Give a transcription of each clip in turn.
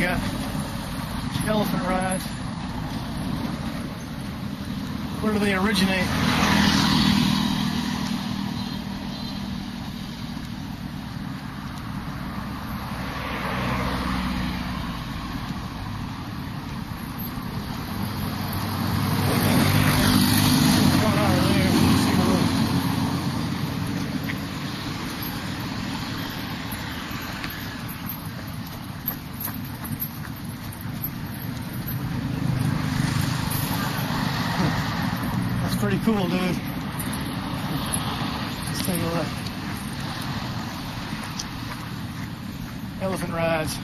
got elephant rides. Where do they originate? What's going on over there? Let's take a look. That's pretty cool, dude. Let's take a look. Elephant rides.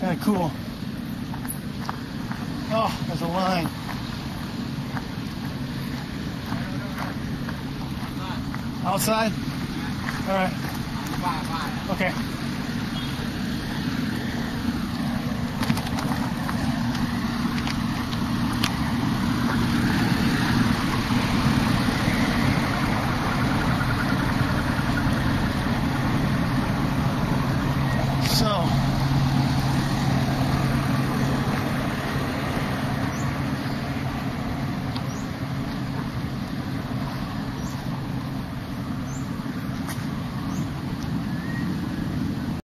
Kind of cool. Oh, there's a line. Outside? All right. Okay.